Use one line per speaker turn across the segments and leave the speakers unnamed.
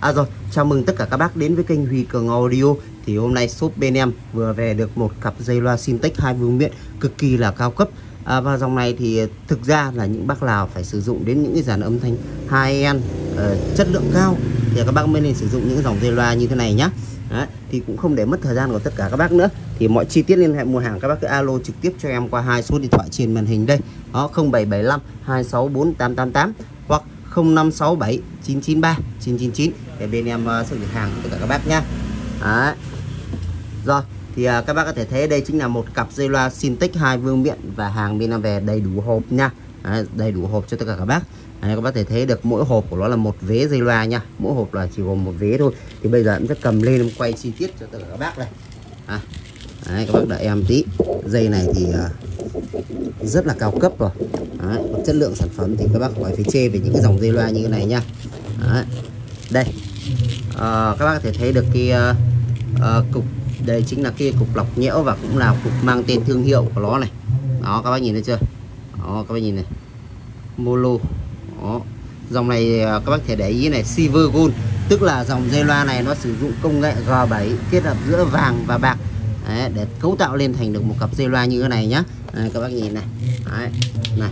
À rồi, chào mừng tất cả các bác đến với kênh Huy Cường Audio. Thì hôm nay shop bên em vừa về được một cặp dây loa Syntech hai vương miện cực kỳ là cao cấp. À, Và dòng này thì à, thực ra là những bác Lào phải sử dụng đến những cái dàn âm thanh high-end uh, ờ, chất lượng cao. Thì các bác mới nên sử dụng những dòng dây loa như thế này nhá. Đấy, thì cũng không để mất thời gian của tất cả các bác nữa. Thì mọi chi tiết liên hệ mua hàng các bác cứ alo trực tiếp cho em qua hai số điện thoại trên màn hình đây. Đó 0775 264 888 hoặc 0567 993 999 để bên em ờ, xử lý hàng tất cả các bác nhá. Đấy. rồi thì à, các bác có thể thấy đây chính là một cặp dây loa Syntec hai vương miện và hàng bên em về đầy đủ hộp nha. Đấy, đầy đủ hộp cho tất cả các bác. Đấy, các bác thể thấy được mỗi hộp của nó là một vế dây loa nha. Mỗi hộp là chỉ gồm một vế thôi. Thì bây giờ em sẽ cầm lên em quay chi tiết cho tất cả các bác đây à, Đấy, các bác đợi em tí. Dây này thì à, rất là cao cấp rồi. Đấy, chất lượng sản phẩm thì các bác khỏi phải chê về những cái dòng dây loa như thế này nha Đấy. đây. À, các bác có thể thấy được cái uh, uh, cục đây chính là cái cục lọc nhẽo và cũng là cục mang tên thương hiệu của nó này. Đó các bác nhìn thấy chưa? Đó các bác nhìn này. Molo. Đó. dòng này à, các bác thể để ý này Silver Gold tức là dòng dây loa này nó sử dụng công nghệ G7 kết hợp giữa vàng và bạc. Đấy, để cấu tạo lên thành được một cặp dây loa như thế này nhá. Đấy, các bác nhìn này. Đấy, này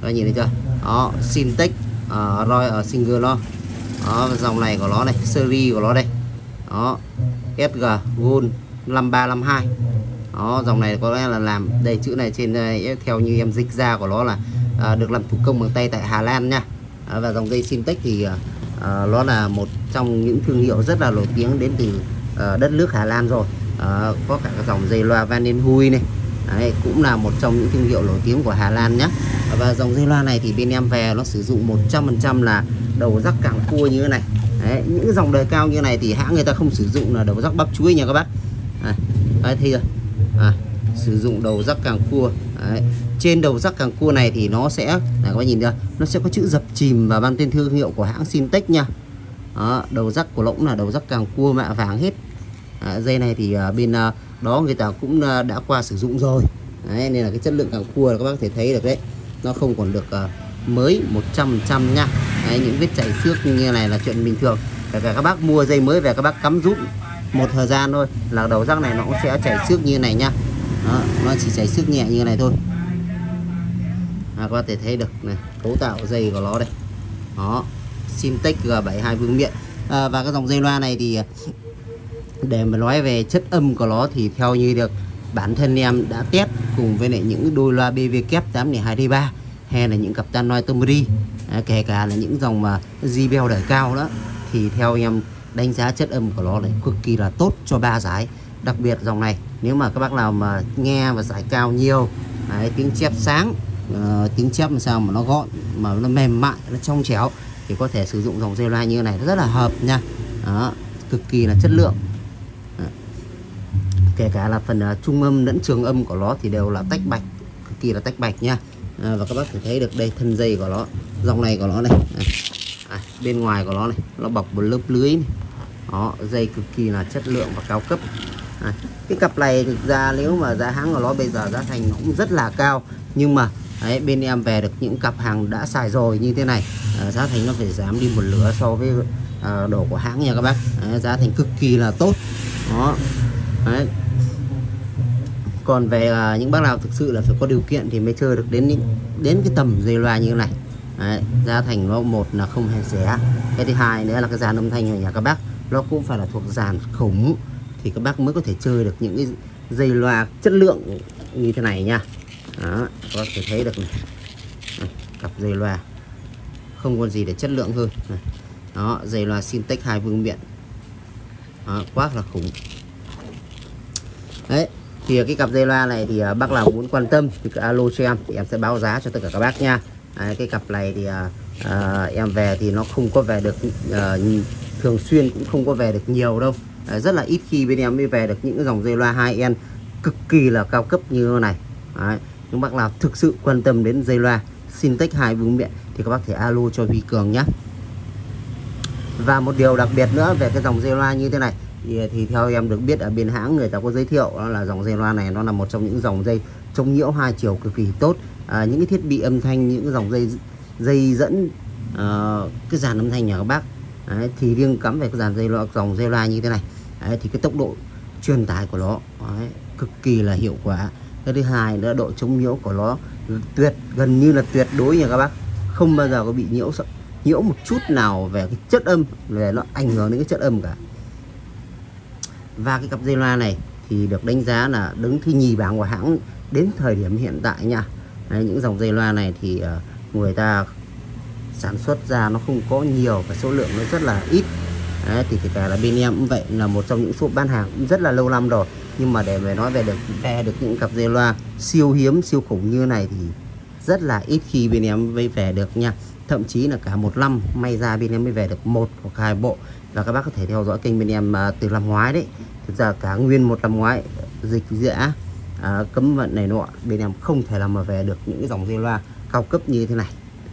các bác nhìn thấy chưa? Đó Syntec uh, Roy ờ, ở single lo đó dòng này của nó này series của nó đây. Đó SG Gold 5352 đó dòng này có lẽ là làm đây chữ này trên ờ, theo như em dịch ra của nó là à, được làm thủ công bằng tay tại Hà Lan nha. À, và dòng dây Syntec thì à, nó là một trong những thương hiệu rất là nổi tiếng đến từ à, đất nước Hà Lan rồi à, có cả dòng dây loa Van den Huy này. Đấy, cũng là một trong những thương hiệu nổi tiếng của Hà Lan nhé. Và dòng dây loa này thì bên em về nó sử dụng 100% là đầu rắc càng cua như thế này. Đấy, những dòng đời cao như này thì hãng người ta không sử dụng là đầu rắc bắp chuối nha các bác. À, đấy thì rồi à, sử dụng đầu rắc càng cua. Đấy. trên đầu rắc càng cua này thì nó sẽ này các bác nhìn ra nó sẽ có chữ dập chìm và ban tên thương hiệu của hãng Sintech nha. Đó, đầu rắc của lỗng là đầu rắc càng cua mạ vàng hết à, dây này thì à, bên à, đó người ta cũng à, đã qua sử dụng rồi. Đấy, nên là cái chất lượng càng cua là các bác có thể thấy được đấy. Nó không còn được à, mới 100% nha. Đấy, những vết chảy xước như này là chuyện bình thường. Kể cả các bác mua dây mới về các bác cắm rút một thời gian thôi là đầu răng này nó cũng sẽ chảy xước như này nha. Đó, nó chỉ chảy xước nhẹ như này thôi. À, các bác thể thấy được này cấu tạo dây của nó đây. Đó Simtech G72 vương miện. À, và cái dòng dây loa này thì để mà nói về chất âm của nó thì theo như được bản thân em đã test cùng với lại những đôi loa BV kép 802D3 hay là những cặp Tanoi Tomri à, kể cả là những dòng mà JBL đời cao đó thì theo em đánh giá chất âm của nó lại cực kỳ là tốt cho ba giải. Đặc biệt dòng này nếu mà các bác nào mà nghe và giải cao nhiều đấy, tiếng chép sáng uh, tiếng chép làm sao mà nó gọn mà nó mềm mại nó trong chéo thì có thể sử dụng dòng dây loa như này rất là hợp nha. Đó, cực kỳ là chất lượng kể cả là phần uh, trung âm lẫn trường âm của nó thì đều là tách bạch cực kỳ là tách bạch nha. À, và các bác có thấy được đây thân dây của nó dòng này của nó này à, à, bên ngoài của nó này nó bọc một lớp lưới này. đó dây cực kỳ là chất lượng và cao cấp. À, cái cặp này thực ra nếu mà giá hãng của nó bây giờ giá thành nó cũng rất là cao nhưng mà đấy, bên em về được những cặp hàng đã xài rồi như thế này à, giá thành nó phải giảm đi một nửa so với à, đồ của hãng nha các bác. À, giá thành cực kỳ là tốt. Đó. Đấy còn về uh, những bác nào thực sự là phải có điều kiện thì mới chơi được đến những đến cái tầm dây loa như thế này. Đấy, giá thành nó một là không hề rẻ. Cái thứ hai nữa là cái dàn âm thanh của nhà các bác nó cũng phải là thuộc dàn khủng thì các bác mới có thể chơi được những cái dây loa chất lượng như thế này nha. Đó, có thể thấy được này. cặp dây loa không còn gì để chất lượng hơn. Này. đó dây loa Syntec hai vương miện. Đó, quá là khủng. Đấy thì ờ, cái cặp dây loa này thì ờ, bác nào muốn quan tâm thì cứ alo cho em thì em sẽ báo giá cho tất cả các bác nha. Đấy, cái cặp này thì uh, em về thì nó không có về được uh, thường xuyên cũng không có về được nhiều đâu. Đấy, rất là ít khi bên em mới về được những dòng dây loa 2 en cực kỳ là cao cấp như thế này. Đấy, những bác nào thực sự quan tâm đến dây loa Syntec hai vùng miệng thì các bác thể alo cho Vi Cường nhé và một điều đặc biệt nữa về cái dòng dây loa như thế này thì, thì theo em được biết ở bên hãng người ta có giới thiệu đó là dòng dây loa này nó là một trong những dòng dây chống nhiễu hai chiều cực kỳ tốt. À, những cái thiết bị âm thanh những dòng dây dây dẫn uh, cái dàn âm thanh nhà các bác. Đấy, thì riêng cắm về cái dàn dây loa dòng dây loa như thế này. Đấy, thì cái tốc độ truyền tải của nó đấy, cực kỳ là hiệu quả. Cái thứ hai nữa độ chống nhiễu của nó tuyệt gần như là tuyệt đối nha các bác. Không bao giờ có bị nhiễu nhiễu một chút nào về cái chất âm về nó ảnh hưởng đến cái chất âm cả và cái cặp dây loa này thì được đánh giá là đứng thứ nhì bảng của hãng đến thời điểm hiện tại nha. Đấy, những dòng dây loa này thì uh, người ta sản xuất ra nó không có nhiều và số lượng nó rất là ít. Đấy, thì kể cả là bên em cũng vậy là một trong những số bán hàng cũng rất là lâu năm rồi. Nhưng mà để về nói về được về được những cặp dây loa siêu hiếm siêu khủng như này thì rất là ít khi bên em mới về được nha. Thậm chí là cả một năm may ra bên em mới về được một hoặc hai bộ và các bác có thể theo dõi kênh bên em uh, từ năm ngoái đấy. Thực ra cả nguyên một năm ngoái dịch dã à, cấm vận này nọ bên em không thể làm mà về được những cái dòng dây loa cao cấp như thế này.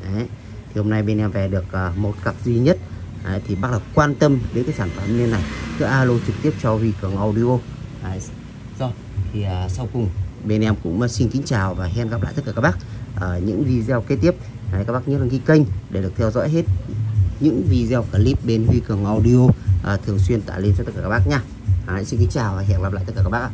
Đấy. Thì hôm nay bên em về được uh, một cặp duy nhất. Đấy, thì bác là quan tâm đến cái sản phẩm như này. Cứ alo trực tiếp cho vì Cường Audio. Đấy. rồi thì uh, sau cùng bên em cũng xin kính chào và hẹn gặp lại tất cả các bác ở những video kế tiếp. Đấy, các bác nhớ đăng ký kênh để được theo dõi hết những video clip bên Huy Cường Audio à, thường xuyên tải lên cho tất cả các bác nha. À, xin kính chào và hẹn gặp lại tất cả các bác ạ.